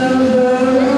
December